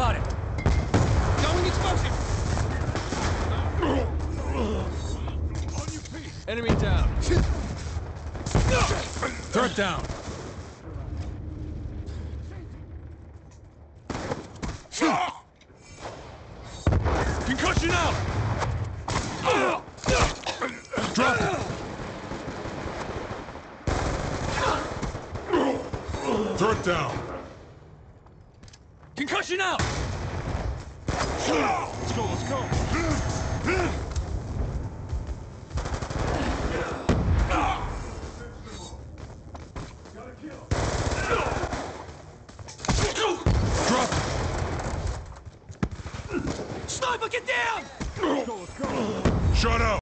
spotted. Going explosive! Enemy down. Threat down. Concussion out! Drop it! Threat down. Concussion out! Let's go, let's go. Drop! Sniper, get down! Let's go, let's go. Shut up!